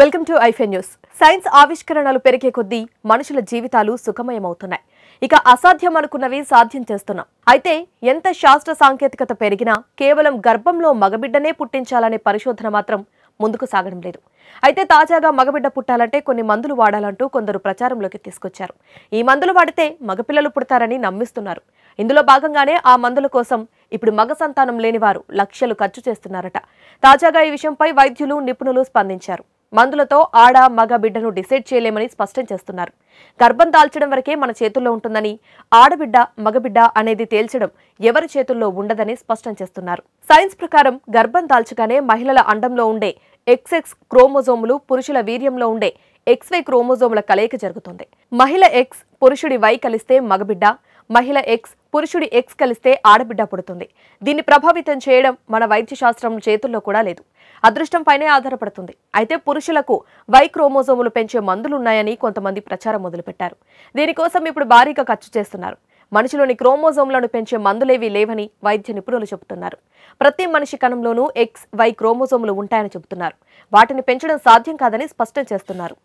Welcome to ఐఫెన్ news. Science ఆవిష్కరణలు పెరిగే కొద్దీ మనుషుల జీవితాలు సుఖమయమవుతున్నాయి. ఇక అసాధ్యం అనుకున్నవి సాధ్యం చేస్తున్నాం. అయితే ఎంత శాస్త్ర సాంకేతికత పెరిగినా కేవలం గర్భంలో మగబిడ్డనే పుట్టించాలనే పరిశోధన మాత్రం ముందుకు సాగడం లేదు. అయితే తాజాగా మగబిడ్డ పుట్టాలంటే కొన్ని మందులు వాడాలంటూ కొందరు ప్రచారంలోకి తీసుకొచ్చారు. ఈ మందులు వాడితే మగపిల్లలు పుడతారని నమ్మిస్తున్నారు. ఇందులో భాగంగానే ఆ మందుల కోసం ఇప్పుడు మగ సంతానం లేని వారు లక్షలు ఖర్చు చేస్తున్నారట. తాజాగా ఈ విషయంపై వైద్యులు నిపుణులు స్పందించారు. మందులతో ఆడ మగ బిడ్డను డిసైడ్ చేయలేమని స్పష్టం చేస్తున్నారు. గర్భం దాల్చడం వరకే మన చేతుల్లో ఉంటుందని ఆడబిడ్డ మగబిడ్డ అనేది తేల్చడం ఎవరి చేతుల్లో ఉండదని స్పష్టం చేస్తున్నారు. సైన్స్ ప్రకారం గర్భం దాల్చగానే మహిళల అండంలో ఉండే ఎక్స్ఎక్స్ క్రోమోజోములు పురుషుల వీర్యంలో ఉండే ఎక్స్వై క్రోమోజోముల కలయిక జరుగుతుంది. మహిళ ఎక్స్ పురుషుడి వై కలిస్తే మగబిడ్డ మహిళ ఎక్స్ పురుషుడి ఎక్స్ కలిస్తే ఆడబిడ్డ పుడుతుంది. దీన్ని ప్రభావితం చేయడం మన వైద్య శాస్త్రం చేతుల్లో కూడా లేదు. అదృష్టంపైనే ఆధారపడుతుంది. అయితే పురుషులకు వై క్రోమోజోములు పెంచే మందులున్నాయని కొంతమంది ప్రచారం మొదలుపెట్టారు. దీనికోసం ఇప్పుడు భారీగా ఖర్చు చేస్తున్నారు. మనిషిలోని క్రోమోజోమ్లను పెంచే మందులేవీ లేవని వైద్య నిపుణులు చెబుతున్నారు. ప్రతి మనిషి కణంలోనూ ఎక్స్ వై క్రోమోజోములు ఉంటాయని చెబుతున్నారు. వాటిని పెంచడం సాధ్యం కాదని స్పష్టం చేస్తున్నారు.